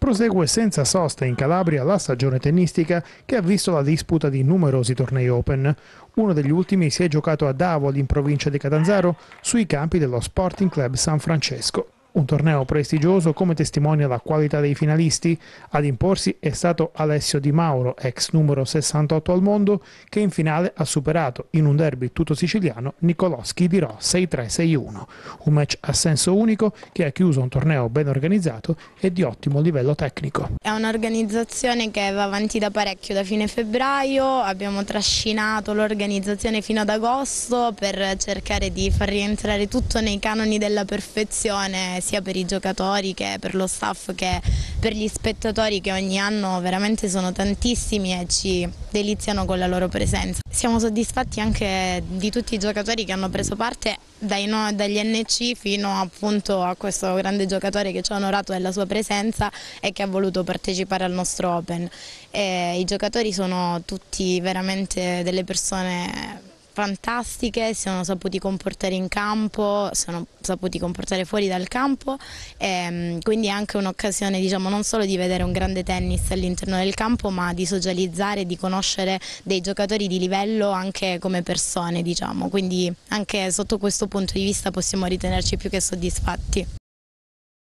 Prosegue senza sosta in Calabria la stagione tennistica che ha visto la disputa di numerosi tornei Open. Uno degli ultimi si è giocato a Davoli in provincia di Catanzaro sui campi dello Sporting Club San Francesco. Un torneo prestigioso come testimonia la qualità dei finalisti. Ad imporsi è stato Alessio Di Mauro, ex numero 68 al mondo, che in finale ha superato in un derby tutto siciliano Nicoloschi di Ro 6-3-6-1. Un match a senso unico che ha chiuso un torneo ben organizzato e di ottimo livello tecnico. È un'organizzazione che va avanti da parecchio, da fine febbraio, abbiamo trascinato l'organizzazione fino ad agosto per cercare di far rientrare tutto nei canoni della perfezione sia per i giocatori che per lo staff che per gli spettatori che ogni anno veramente sono tantissimi e ci deliziano con la loro presenza. Siamo soddisfatti anche di tutti i giocatori che hanno preso parte no, dagli NC fino appunto a questo grande giocatore che ci ha onorato della sua presenza e che ha voluto partecipare al nostro Open. E I giocatori sono tutti veramente delle persone fantastiche, si sono saputi comportare in campo, si sono saputi comportare fuori dal campo, e, ehm, quindi è anche un'occasione diciamo, non solo di vedere un grande tennis all'interno del campo, ma di socializzare, di conoscere dei giocatori di livello anche come persone, diciamo. quindi anche sotto questo punto di vista possiamo ritenerci più che soddisfatti.